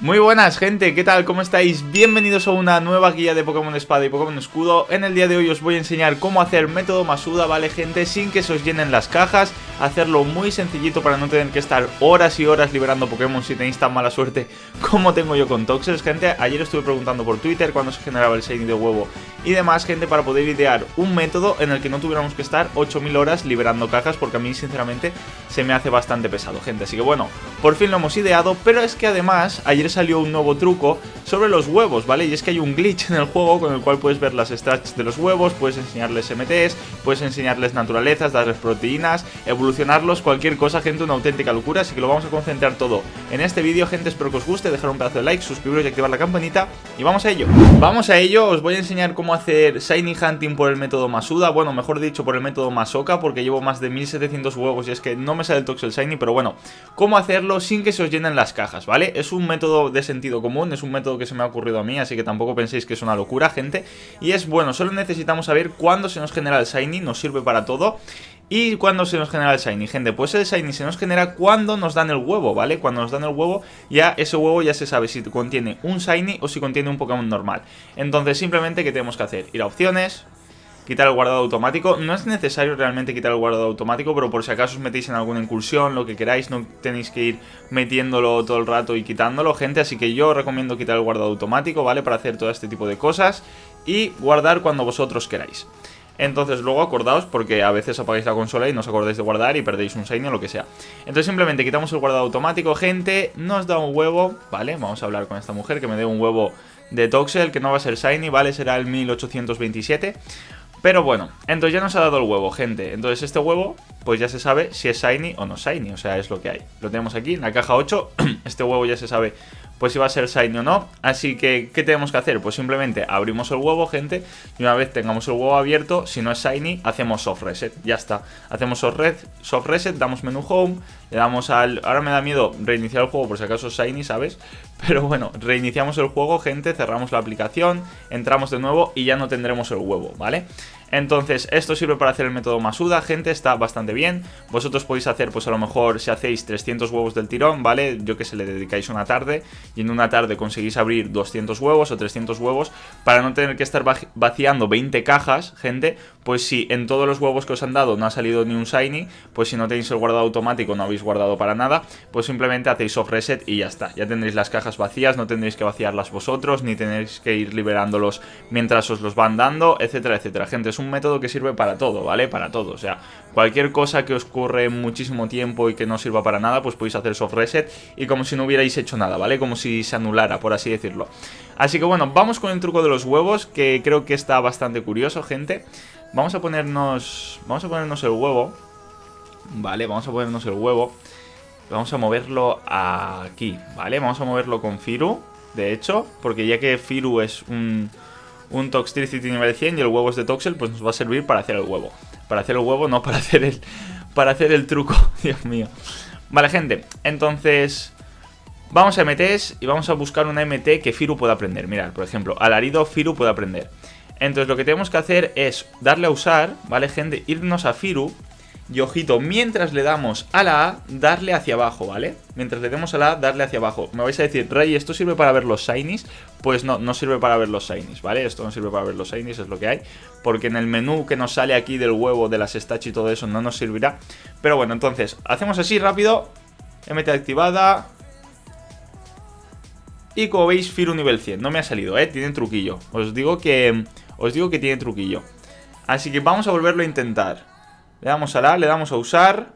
Muy buenas gente, ¿qué tal? ¿Cómo estáis? Bienvenidos a una nueva guía de Pokémon Espada y Pokémon Escudo En el día de hoy os voy a enseñar cómo hacer método Masuda, ¿vale gente? Sin que se os llenen las cajas Hacerlo muy sencillito para no tener que estar horas y horas liberando Pokémon si tenéis tan mala suerte como tengo yo con Toxels Gente, ayer estuve preguntando por Twitter cuándo se generaba el Shiny de huevo y demás gente para poder idear un método en el que no tuviéramos que estar 8000 horas liberando cajas Porque a mí sinceramente se me hace bastante pesado gente Así que bueno, por fin lo hemos ideado, pero es que además ayer salió un nuevo truco sobre los huevos, ¿vale? Y es que hay un glitch en el juego con el cual puedes ver las stats de los huevos, puedes enseñarles MTs, puedes enseñarles naturalezas, darles proteínas, evolucionarlos, cualquier cosa, gente, una auténtica locura. Así que lo vamos a concentrar todo en este vídeo, gente. Espero que os guste, dejar un pedazo de like, suscribiros y activar la campanita. Y vamos a ello. Vamos a ello, os voy a enseñar cómo hacer Shiny Hunting por el método Masuda, bueno, mejor dicho, por el método Masoka, porque llevo más de 1700 huevos y es que no me sale el Toxel Shiny, pero bueno, cómo hacerlo sin que se os llenen las cajas, ¿vale? Es un método de sentido común, es un método que se me ha ocurrido a mí, así que tampoco penséis que es una locura, gente. Y es bueno, solo necesitamos saber cuándo se nos genera el Shiny, nos sirve para todo. ¿Y cuándo se nos genera el Shiny? Gente, pues el Shiny se nos genera cuando nos dan el huevo, ¿vale? Cuando nos dan el huevo, ya ese huevo ya se sabe si contiene un Shiny o si contiene un Pokémon normal. Entonces, simplemente, ¿qué tenemos que hacer? Ir a opciones, quitar el guardado automático. No es necesario realmente quitar el guardado automático, pero por si acaso os metéis en alguna incursión, lo que queráis, no tenéis que ir metiéndolo todo el rato y quitándolo, gente. Así que yo recomiendo quitar el guardado automático, ¿vale? Para hacer todo este tipo de cosas y guardar cuando vosotros queráis. Entonces luego acordaos porque a veces apagáis la consola y no os acordáis de guardar y perdéis un shiny o lo que sea. Entonces simplemente quitamos el guardado automático, gente, nos da un huevo, ¿vale? Vamos a hablar con esta mujer que me dé un huevo de Toxel, que no va a ser shiny, ¿vale? Será el 1827. Pero bueno, entonces ya nos ha dado el huevo, gente. Entonces este huevo, pues ya se sabe si es shiny o no shiny. O sea, es lo que hay. Lo tenemos aquí en la caja 8. este huevo ya se sabe pues si va a ser shiny o no. Así que, ¿qué tenemos que hacer? Pues simplemente abrimos el huevo, gente, y una vez tengamos el huevo abierto, si no es shiny, hacemos soft reset. Ya está. Hacemos soft, soft reset, damos menú home, le damos al... Ahora me da miedo reiniciar el juego por si acaso es shiny, ¿sabes? Pero bueno, reiniciamos el juego, gente, cerramos la aplicación, entramos de nuevo y ya no tendremos el huevo, ¿vale? Entonces, esto sirve para hacer el método Masuda, gente, está bastante bien. Vosotros podéis hacer, pues a lo mejor, si hacéis 300 huevos del tirón, ¿vale? Yo que sé, le dedicáis una tarde y en una tarde conseguís abrir 200 huevos o 300 huevos para no tener que estar vaciando 20 cajas, gente, pues si en todos los huevos que os han dado no ha salido ni un shiny, pues si no tenéis el guardado automático, no habéis guardado para nada, pues simplemente hacéis soft reset y ya está. Ya tendréis las cajas vacías, no tendréis que vaciarlas vosotros, ni tenéis que ir liberándolos mientras os los van dando, etcétera, etcétera. Gente, un método que sirve para todo, ¿vale? Para todo, o sea, cualquier cosa que os corre muchísimo tiempo y que no sirva para nada, pues podéis hacer soft reset y como si no hubierais hecho nada, ¿vale? Como si se anulara, por así decirlo. Así que bueno, vamos con el truco de los huevos, que creo que está bastante curioso, gente. Vamos a ponernos, vamos a ponernos el huevo, ¿vale? Vamos a ponernos el huevo. Vamos a moverlo aquí, ¿vale? Vamos a moverlo con Firu, de hecho, porque ya que Firu es un un Toxtricity nivel 100 y el huevo es de Toxel, pues nos va a servir para hacer el huevo. Para hacer el huevo, no para hacer el, para hacer el truco, Dios mío. Vale, gente, entonces vamos a MTs y vamos a buscar una MT que Firu pueda aprender. Mirad, por ejemplo, alarido Firu puede aprender. Entonces lo que tenemos que hacer es darle a usar, ¿vale, gente? Irnos a Firu y ojito, mientras le damos a la A, darle hacia abajo, ¿vale? Mientras le demos a la A, darle hacia abajo. Me vais a decir, Rey, ¿esto sirve para ver los shinies? Pues no, no sirve para ver los shinies, ¿vale? Esto no sirve para ver los shinies, es lo que hay. Porque en el menú que nos sale aquí del huevo, de las stats y todo eso, no nos servirá. Pero bueno, entonces, hacemos así rápido. MT activada. Y como veis, Firu nivel 100. No me ha salido, ¿eh? Tiene truquillo. Os digo que... Os digo que tiene truquillo. Así que vamos a volverlo a intentar. Le damos a la, le damos a usar.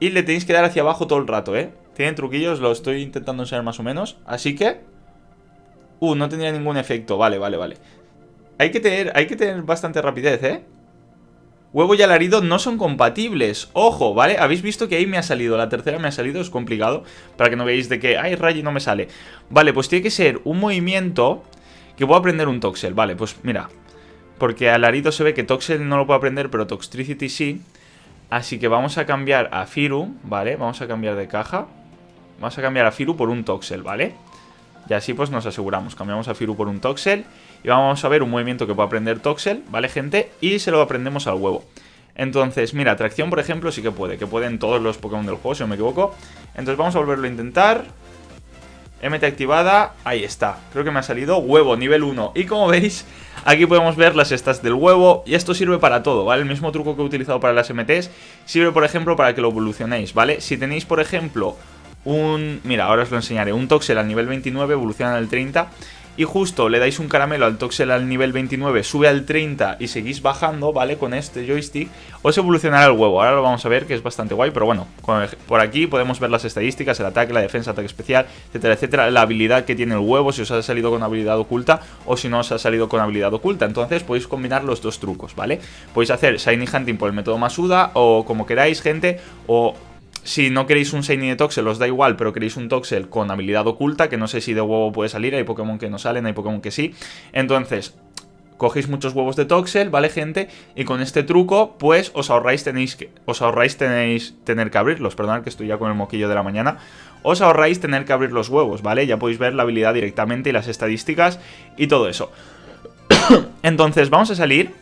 Y le tenéis que dar hacia abajo todo el rato, ¿eh? Tienen truquillos, lo estoy intentando enseñar más o menos. Así que... Uh, no tenía ningún efecto. Vale, vale, vale. Hay que tener, hay que tener bastante rapidez, ¿eh? Huevo y alarido no son compatibles. Ojo, ¿vale? Habéis visto que ahí me ha salido. La tercera me ha salido, es complicado. Para que no veáis de que, ay, Rayi no me sale. Vale, pues tiene que ser un movimiento que puedo aprender un Toxel. Vale, pues mira, porque Alarido se ve que Toxel no lo puede aprender, pero Toxtricity sí. Así que vamos a cambiar a Firu, ¿vale? Vamos a cambiar de caja. Vamos a cambiar a Firu por un Toxel, ¿vale? Y así pues nos aseguramos. Cambiamos a Firu por un Toxel. Y vamos a ver un movimiento que puede aprender Toxel, ¿vale, gente? Y se lo aprendemos al huevo. Entonces, mira, atracción, por ejemplo, sí que puede. Que pueden todos los Pokémon del juego, si no me equivoco. Entonces vamos a volverlo a intentar. MT activada, ahí está. Creo que me ha salido huevo, nivel 1. Y como veis, aquí podemos ver las estas del huevo. Y esto sirve para todo, ¿vale? El mismo truco que he utilizado para las MTs sirve, por ejemplo, para que lo evolucionéis, ¿vale? Si tenéis, por ejemplo, un... Mira, ahora os lo enseñaré. Un Toxel al nivel 29 evoluciona al 30 y justo le dais un caramelo al Toxel al nivel 29, sube al 30 y seguís bajando, ¿vale? Con este joystick, os evolucionará el huevo. Ahora lo vamos a ver, que es bastante guay, pero bueno, por aquí podemos ver las estadísticas, el ataque, la defensa, ataque especial, etcétera, etcétera, la habilidad que tiene el huevo, si os ha salido con habilidad oculta o si no os ha salido con habilidad oculta. Entonces podéis combinar los dos trucos, ¿vale? Podéis hacer Shiny Hunting por el método Masuda o como queráis, gente, o si no queréis un Shiny de Toxel, os da igual, pero queréis un Toxel con habilidad oculta, que no sé si de huevo puede salir, hay Pokémon que no salen, hay Pokémon que sí. Entonces, cogéis muchos huevos de Toxel, ¿vale, gente? Y con este truco, pues os ahorráis tenéis que, os ahorráis tenéis tener que abrirlos. Perdonad que estoy ya con el moquillo de la mañana. Os ahorráis tener que abrir los huevos, ¿vale? Ya podéis ver la habilidad directamente y las estadísticas y todo eso. Entonces, vamos a salir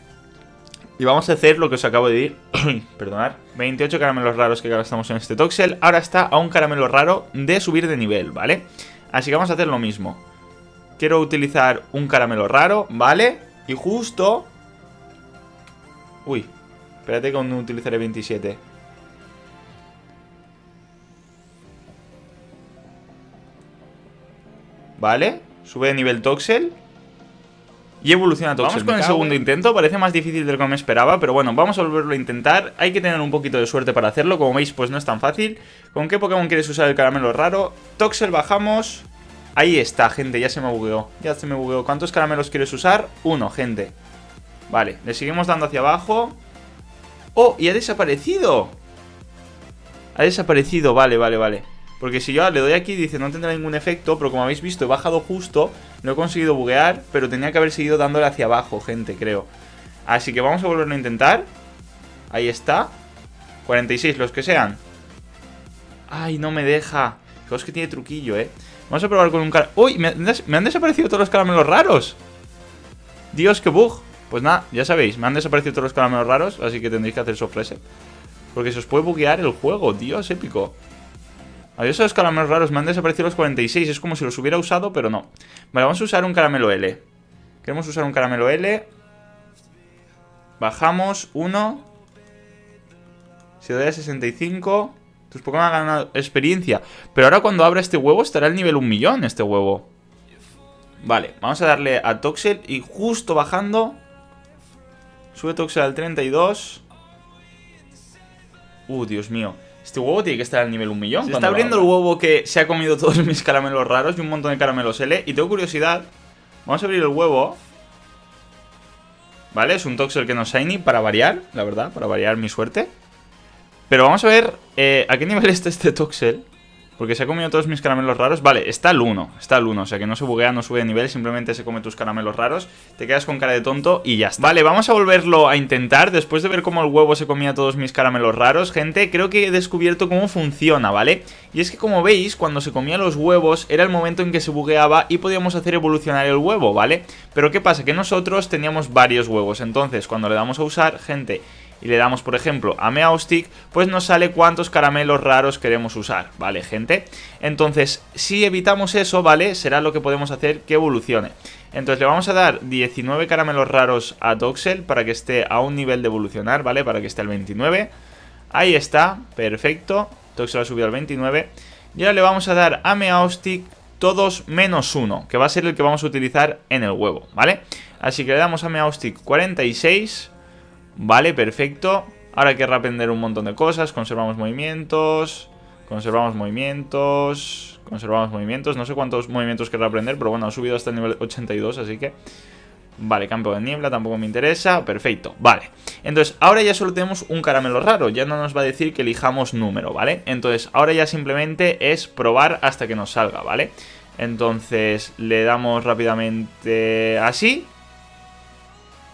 y vamos a hacer lo que os acabo de decir. Perdonad. 28 caramelos raros que gastamos en este Toxel. Ahora está a un caramelo raro de subir de nivel, ¿vale? Así que vamos a hacer lo mismo. Quiero utilizar un caramelo raro, ¿vale? Y justo... Uy, espérate que no utilizaré 27. ¿Vale? Sube de nivel Toxel. Y evoluciona Toxel. Vamos con el segundo intento, parece más difícil de lo que me esperaba, pero bueno, vamos a volverlo a intentar. Hay que tener un poquito de suerte para hacerlo, como veis, pues no es tan fácil. ¿Con qué Pokémon quieres usar el caramelo raro? Toxel bajamos. Ahí está, gente, ya se me bugueó. Ya se me bugueó. ¿Cuántos caramelos quieres usar? Uno, gente. Vale, le seguimos dando hacia abajo. ¡Oh! ¡Y ha desaparecido! Ha desaparecido, vale, vale, vale. Porque si yo le doy aquí, dice no tendrá ningún efecto, pero como habéis visto, he bajado justo, no he conseguido buguear, pero tenía que haber seguido dándole hacia abajo, gente, creo. Así que vamos a volverlo a intentar. Ahí está. 46, los que sean. Ay, no me deja. Fijaos que tiene truquillo, ¿eh? Vamos a probar con un car... ¡Uy! Me, han desaparecido todos los caramelos raros. Dios, qué bug. Pues nada, ya sabéis, me han desaparecido todos los caramelos raros, así que tendréis que hacer sorpresa. Porque se os puede buguear el juego, Dios, épico. Adiós a los caramelos raros, me han desaparecido los 46. Es como si los hubiera usado, pero no. Vale, vamos a usar un caramelo L. Queremos usar un caramelo L. Bajamos, 1. Se doy a 65. Tus Pokémon han ganado experiencia. Pero ahora cuando abra este huevo estará al nivel 1 millón este huevo. Vale, vamos a darle a Toxel y justo bajando... Sube Toxel al 32. Uh, Dios mío. Este huevo tiene que estar al nivel 1 millón. Se está abriendo el huevo que se ha comido todos mis caramelos raros y un montón de caramelos L. Y tengo curiosidad. Vamos a abrir el huevo. Vale, es un Toxel que no Shiny para variar, la verdad, para variar mi suerte. Pero vamos a ver eh, a qué nivel está este Toxel. Porque se ha comido todos mis caramelos raros. Vale, está el 1. Está el 1. O sea que no se buguea, no sube de nivel. Simplemente se come tus caramelos raros. Te quedas con cara de tonto y ya está. Vale, vamos a volverlo a intentar. Después de ver cómo el huevo se comía todos mis caramelos raros, gente, creo que he descubierto cómo funciona, ¿vale? Y es que como veis, cuando se comía los huevos, era el momento en que se bugueaba y podíamos hacer evolucionar el huevo, ¿vale? Pero ¿qué pasa? Que nosotros teníamos varios huevos. Entonces, cuando le damos a usar, gente y le damos, por ejemplo, a Meowstick, pues nos sale cuántos caramelos raros queremos usar, ¿vale, gente? Entonces, si evitamos eso, ¿vale? Será lo que podemos hacer que evolucione. Entonces le vamos a dar 19 caramelos raros a Toxel para que esté a un nivel de evolucionar, ¿vale? Para que esté al 29. Ahí está, perfecto. Toxel ha subido al 29. Y ahora le vamos a dar a Meowstick todos menos uno, que va a ser el que vamos a utilizar en el huevo, ¿vale? Así que le damos a Meowstick 46 Vale, perfecto. Ahora querrá aprender un montón de cosas. Conservamos movimientos. Conservamos movimientos. Conservamos movimientos. No sé cuántos movimientos querrá aprender, pero bueno, ha subido hasta el nivel 82, así que... Vale, campo de niebla, tampoco me interesa. Perfecto, vale. Entonces, ahora ya solo tenemos un caramelo raro. Ya no nos va a decir que elijamos número, ¿vale? Entonces, ahora ya simplemente es probar hasta que nos salga, ¿vale? Entonces, le damos rápidamente así.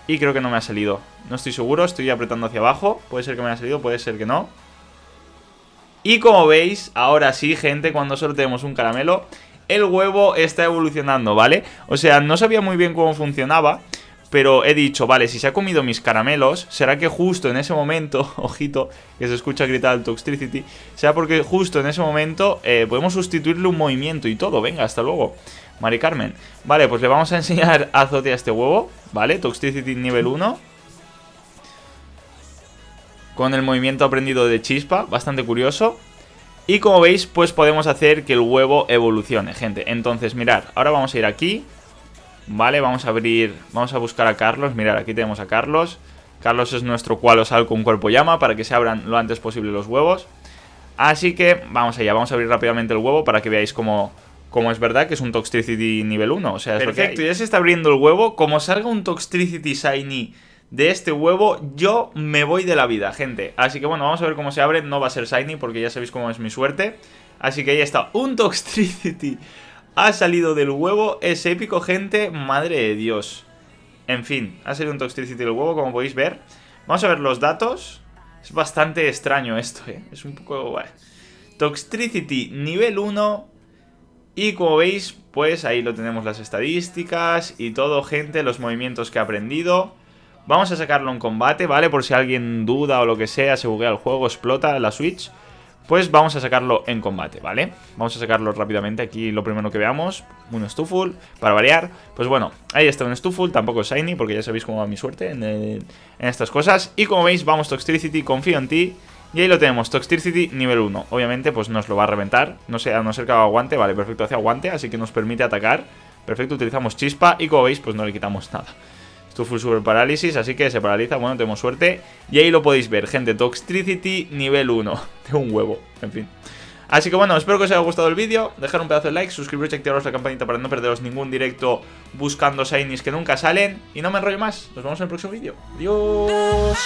Y creo que no me ha salido. No estoy seguro, estoy apretando hacia abajo. Puede ser que me haya salido, puede ser que no. Y como veis, ahora sí, gente, cuando solo tenemos un caramelo, el huevo está evolucionando, ¿vale? O sea, no sabía muy bien cómo funcionaba, pero he dicho, vale, si se ha comido mis caramelos, será que justo en ese momento, ojito, que se escucha gritar el Toxtricity, será porque justo en ese momento eh, podemos sustituirle un movimiento y todo, venga, hasta luego. Mari Carmen. Vale, pues le vamos a enseñar a Zote a este huevo, ¿vale? Toxtricity nivel 1. Con el movimiento aprendido de chispa, bastante curioso. Y como veis, pues podemos hacer que el huevo evolucione, gente. Entonces, mirad, ahora vamos a ir aquí Vale, vamos a abrir, vamos a buscar a Carlos. Mirad, aquí tenemos a Carlos. Carlos es nuestro cualosal con cuerpo llama para que se abran lo antes posible los huevos. Así que vamos allá, vamos a abrir rápidamente el huevo para que veáis cómo, cómo es verdad que es un Toxtricity nivel 1. O sea, es Perfecto, ya se está abriendo el huevo. Como salga un Toxtricity Shiny de este huevo, yo me voy de la vida, gente. Así que bueno, vamos a ver cómo se abre. No va a ser Shiny porque ya sabéis cómo es mi suerte. Así que ahí está, un Toxtricity ha salido del huevo. Es épico, gente. Madre de Dios. En fin, ha salido un Toxtricity del huevo, como podéis ver. Vamos a ver los datos. Es bastante extraño esto, ¿eh? Es un poco... Toxtricity nivel 1. Y como veis, pues ahí lo tenemos las estadísticas y todo, gente, los movimientos que ha aprendido. Vamos a sacarlo en combate, ¿vale? Por si alguien duda o lo que sea, se buguea el juego, explota la Switch. Pues vamos a sacarlo en combate, ¿vale? Vamos a sacarlo rápidamente, aquí lo primero que veamos Un Stuful, para variar. Pues bueno, ahí está un Stuful, tampoco es Shiny Porque ya sabéis cómo va mi suerte en, estas cosas. Y como veis, vamos Toxtricity, confío en ti. Y ahí lo tenemos, Toxtricity nivel 1 Obviamente pues nos lo va a reventar. No sé, a no ser que haga aguante, vale, perfecto, hace aguante Así que nos permite atacar. Perfecto, utilizamos chispa y como veis pues no le quitamos nada esto fue super parálisis, así que se paraliza. Bueno, tenemos suerte. Y ahí lo podéis ver, gente. Toxtricity nivel 1. De un huevo, en fin. Así que bueno, espero que os haya gustado el vídeo. Dejar un pedazo de like, suscribiros y activaros la campanita para no perderos ningún directo buscando Shinies que nunca salen. Y no me enrollo más. Nos vemos en el próximo vídeo. Adiós.